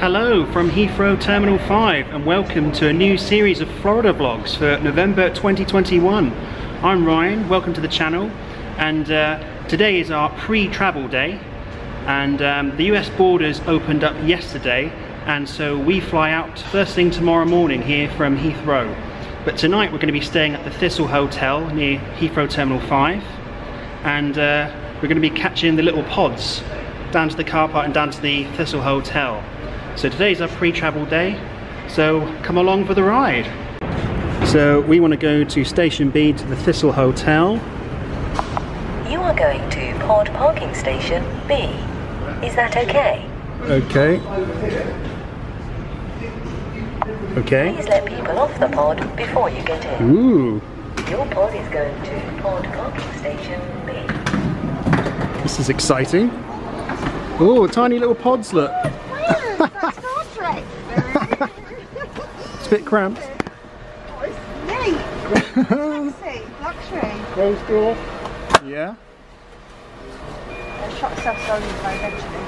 Hello from Heathrow Terminal 5 and welcome to a new series of Florida vlogs for November 2021. I'm Ryan, welcome to the channel and uh, today is our pre-travel day and um, the US borders opened up yesterday and so we fly out first thing tomorrow morning here from Heathrow. But tonight we're going to be staying at the Thistle Hotel near Heathrow Terminal 5 and uh, we're going to be catching the little pods down to the car park and down to the Thistle Hotel. So today's our pre-travel day, so come along for the ride. So we want to go to Station B to the Thistle Hotel. You are going to Pod Parking Station B. Is that okay? Okay. Okay. Please let people off the pod before you get in. Ooh, Your pod is going to Pod Parking Station B. this is exciting. Oh, tiny little pods, look. That's Star Trek. It's a bit cramped. Oh, it's neat. Luxury. Closed door. Yeah. I'll shut myself slowly eventually.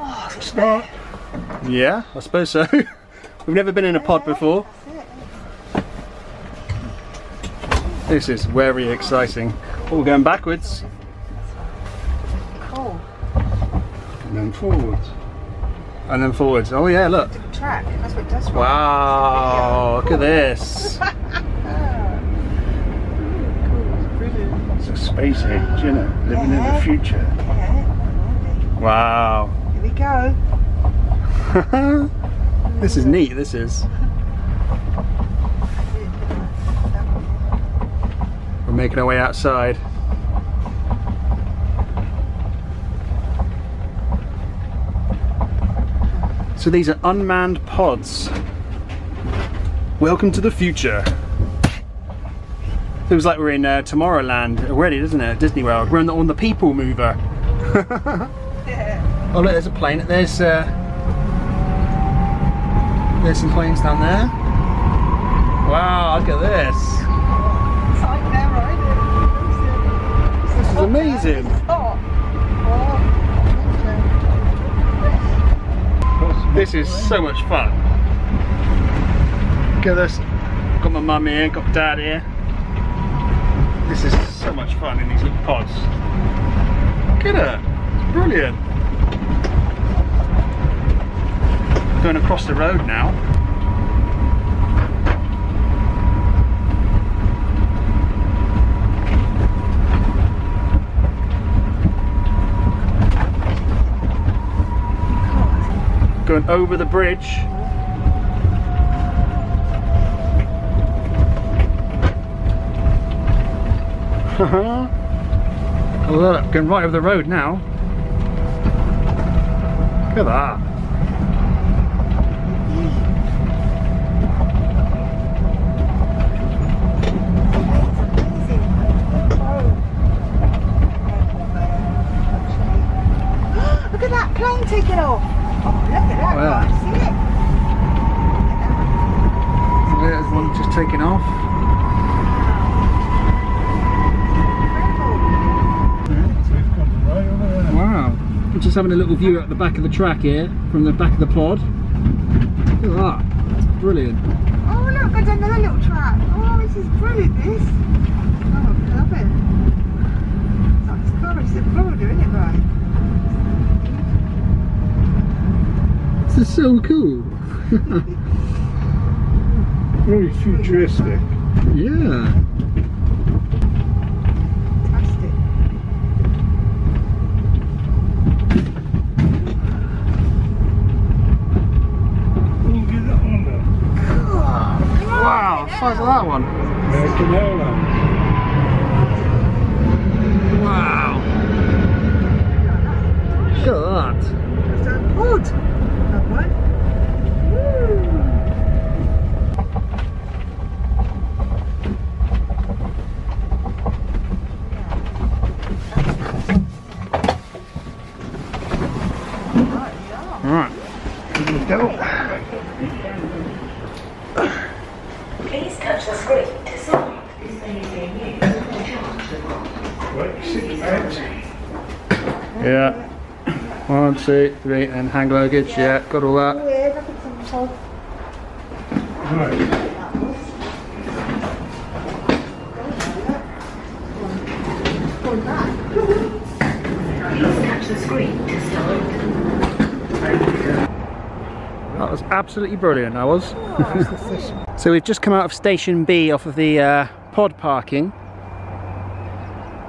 Oh, Start. Yeah, I suppose so. We've never been in a pod before. This is very exciting. Oh, we're going backwards. Cool. And then forwards. And then forwards. Oh yeah, look. Track. That's what it Wow, look at this. It's a space age, you know, living in the future. Yeah. Wow. Here we go. this is neat, this is. We're making our way outside. So these are unmanned pods. Welcome to the future. Feels like we're in uh, Tomorrowland already, doesn't it? Disney World. We're on the, on the People Mover. Yeah. Oh look, there's a plane. There's uh, there's some planes down there. Wow, look at this. It's like now. This is amazing. Oh. Oh. This is so much fun. At this. Got my mum here, got dad here. This is so much fun in these little pods. Look at it. It's brilliant. Going across the road now. Going over the bridge. Look, going right over the road now. Look at that. Just having a little view at the back of the track here, from the back of the pod. Look at that. That's brilliant. Oh, look, there's another little track. Oh, this is brilliant, this. Oh, I love it. It's like discovery in Florida, isn't it, right? This is so cool. Very futuristic. Yeah. Fantastic. We'll get that one there. Wow, size of that one. American Airlines. Wow. Look at that. It's a pod. That one. Woo. Right, yeah. Alright. Here we go. Please touch the screen to sign. Right, six. Yeah. One, two, three, and hang luggage. Yeah, got all that. Weird, I think someone told Right. going back. Touch the screen to start. That was absolutely brilliant. That was. Oh, so we've just come out of station B off of the uh, pod parking,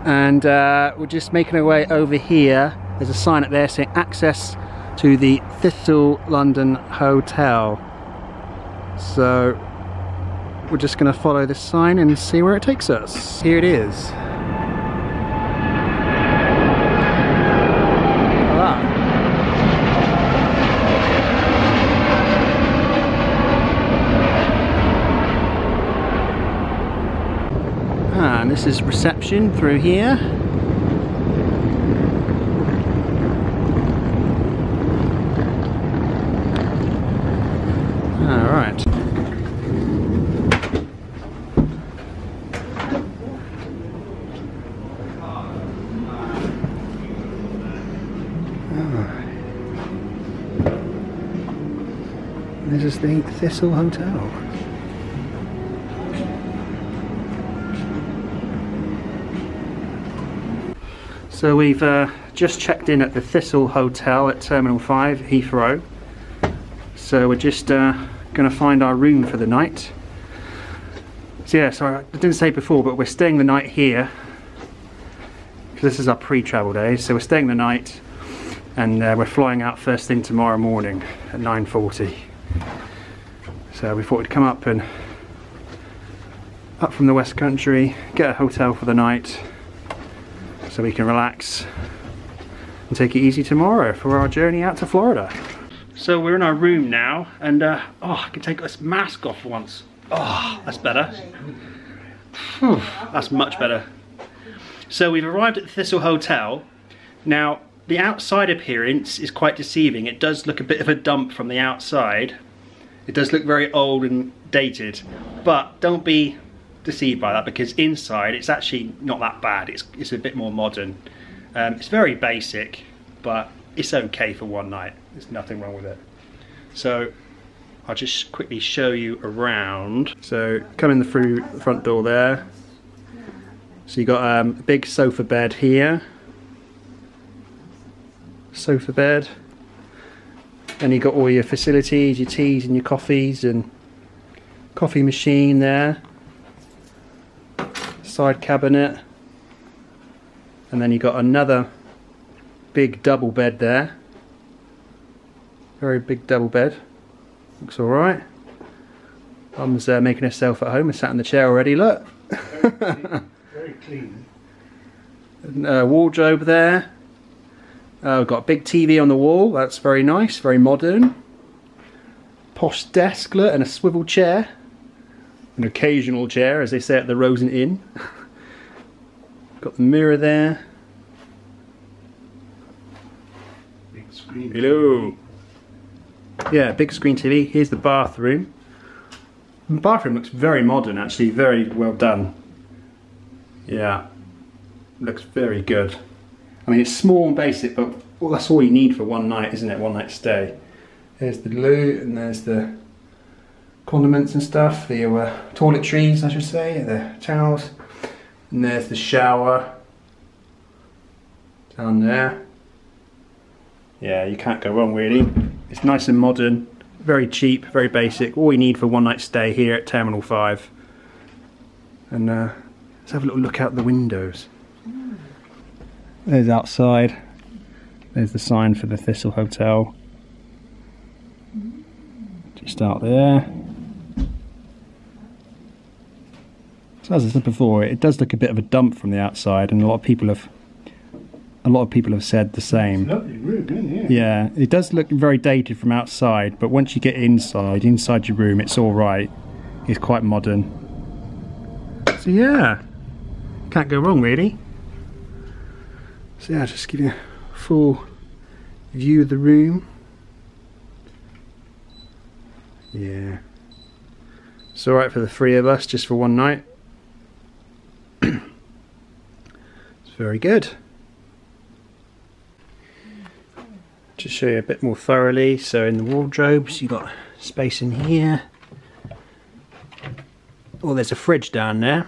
and uh, we're just making our way over here. There's a sign up there saying access to the Thistle London Hotel. So we're just going to follow this sign and see where it takes us. Here it is. Look at that. Ah, and this is reception through here. All right. Ah. This is the Thistle Hotel. So we've uh, just checked in at the Thistle Hotel at Terminal 5, Heathrow. So we're just uh, going to find our room for the night. So yeah, so I didn't say before, but we're staying the night here. Because this is our pre-travel day, so we're staying the night and uh, we're flying out first thing tomorrow morning at 9.40. So we thought we'd come up and up from the West Country, get a hotel for the night, so we can relax and take it easy tomorrow for our journey out to Florida. So we're in our room now, and uh, oh, I can take this mask off once. Oh, that's better. Phew, that's much better. So we've arrived at the Thistle Hotel. Now, the outside appearance is quite deceiving. It does look a bit of a dump from the outside. It does look very old and dated, but don't be deceived by that because inside it's actually not that bad. It's, it's a bit more modern. Um, it's very basic, but it's okay for one night. There's nothing wrong with it. So I'll just quickly show you around. So coming through the front door there. So you got um, a big sofa bed here. Sofa bed. And you got all your facilities, your teas and your coffees and coffee machine there side cabinet. And then you got another big double bed there. Very big double bed. Looks alright Mum's uh, making herself at home and sat in the chair already. Look. Very clean. uh, wardrobe there. Uh, we've got a big TV on the wall. That's very nice very modern. Posh desk look and a swivel chair an occasional chair, as they say at the Rosen Inn. Got the mirror there. Big screen. Hello. Yeah, big screen TV. Here's the bathroom. The bathroom looks very modern, actually, very well done. Yeah, looks very good. I mean, it's small and basic, but well, that's all you need for one night, isn't it? One night stay. There's the loo, and there's the condiments and stuff, the uh, toiletries, I should say, the towels, and there's the shower down there. Yeah, you can't go wrong really. It's nice and modern, very cheap, very basic. All you need for one night stay here at Terminal 5. And uh, let's have a little look out the windows. There's outside. There's the sign for the Thistle Hotel. Just out there. So as I said before, it does look a bit of a dump from the outside, and a lot of people have, a lot of people have said the same. Lovely room, isn't it? Yeah, it does look very dated from outside, but once you get inside, inside your room, it's all right. It's quite modern. So yeah, can't go wrong really. So yeah, just give you a full view of the room. Yeah, it's all right for the three of us, just for one night. it's very good. to show you a bit more thoroughly. So in the wardrobes, you've got space in here. Oh, there's a fridge down there.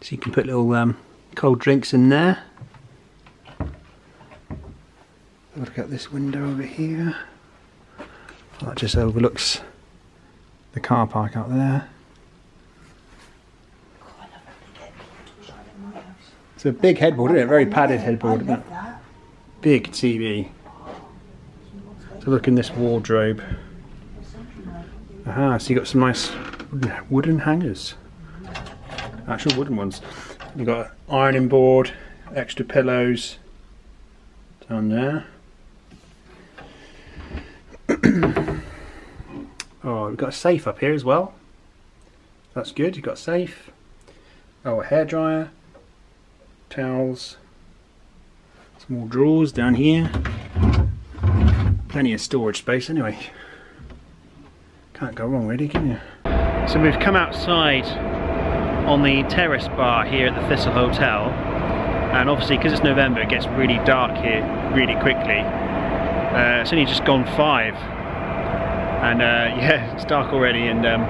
So you can put little um, cold drinks in there. Look at this window over here. That just overlooks the car park out there. It's a big headboard, isn't it? Very padded headboard, isn't it? Big TV. So look in this wardrobe. Aha, so you got some nice wooden hangers. Actual wooden ones. You've got an ironing board, extra pillows down there. oh, we've got a safe up here as well. That's good, you've got a safe. Oh, a hairdryer, towels, some more drawers down here. Plenty of storage space anyway. Can't go wrong really, can you? So we've come outside on the terrace bar here at the Thistle Hotel and obviously because it's November it gets really dark here really quickly. Uh, it's only just gone five and uh, yeah it's dark already and um,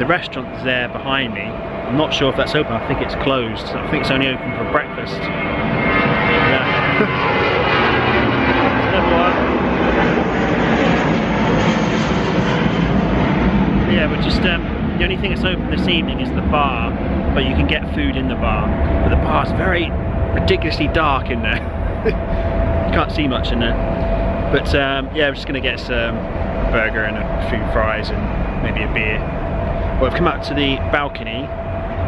the restaurant is there behind me. I'm not sure if that's open, I think it's closed. I think it's only open for breakfast. Yeah. Yeah, we're just um, the only thing that's open this evening is the bar, but you can get food in the bar. But the bar's very ridiculously dark in there. you can't see much in there. But um, yeah, I'm just gonna get some burger and a few fries and maybe a beer. Well, I've come out to the balcony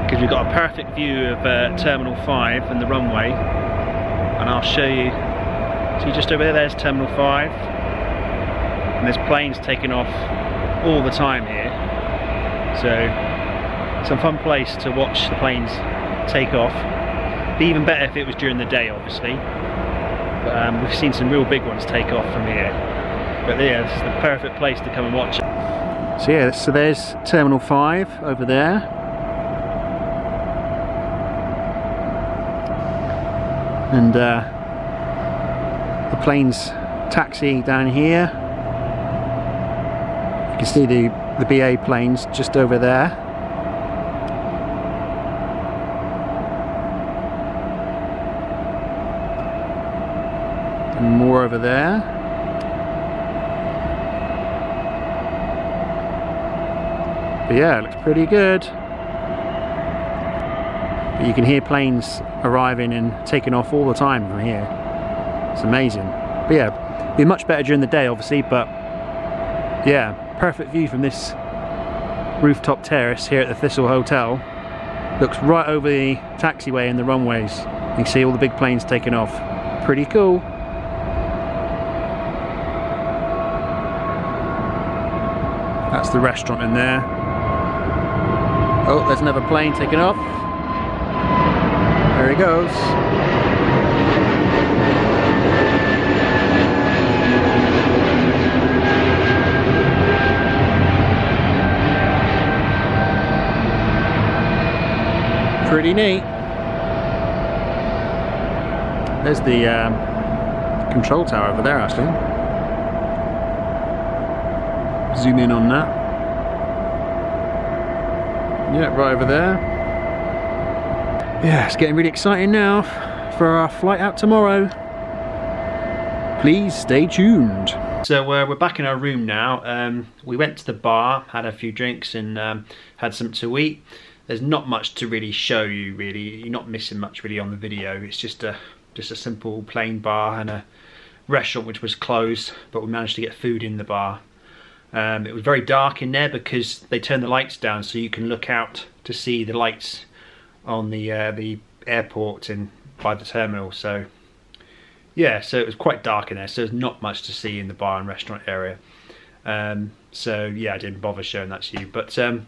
because we've got a perfect view of uh, Terminal 5 and the runway. And I'll show you. See just over there, there's Terminal 5. And there's planes taking off all the time here. So it's a fun place to watch the planes take off. Be even better if it was during the day, obviously. But um, we've seen some real big ones take off from here. But yeah, is the perfect place to come and watch it. So yeah, so there's Terminal 5 over there. And uh, the planes taxi down here. You can see the, the BA planes just over there. And more over there. But yeah, it looks pretty good. But you can hear planes arriving and taking off all the time from here. It's amazing. But yeah, be much better during the day obviously, but yeah, perfect view from this rooftop terrace here at the Thistle Hotel. Looks right over the taxiway and the runways. You can see all the big planes taking off. Pretty cool. That's the restaurant in there. Oh, there's another plane taking off. Goes. Pretty neat. There's the um, control tower over there actually. Zoom in on that. Yeah, right over there. Yeah, it's getting really exciting now for our flight out tomorrow. Please stay tuned. So uh, we're back in our room now. Um, we went to the bar, had a few drinks and um, had something to eat. There's not much to really show you really. You're not missing much really on the video. It's just a just a simple plain bar and a restaurant which was closed, but we managed to get food in the bar. Um, it was very dark in there because they turned the lights down so you can look out to see the lights on the uh, the airport and by the terminal. So yeah, so it was quite dark in there. So there's not much to see in the bar and restaurant area. Um, so yeah, I didn't bother showing that to you. But um,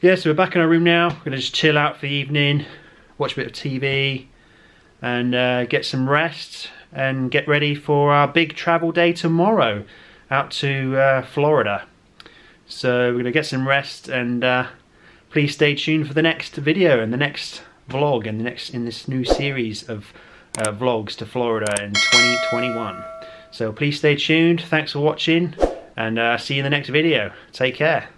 yeah, so we're back in our room now. We're gonna just chill out for the evening, watch a bit of TV, and uh, get some rest and get ready for our big travel day tomorrow out to uh, Florida. So we're gonna get some rest and uh, please stay tuned for the next video and the next vlog and the next in this new series of uh, vlogs to Florida in 2021. So please stay tuned. Thanks for watching and uh, see you in the next video. Take care.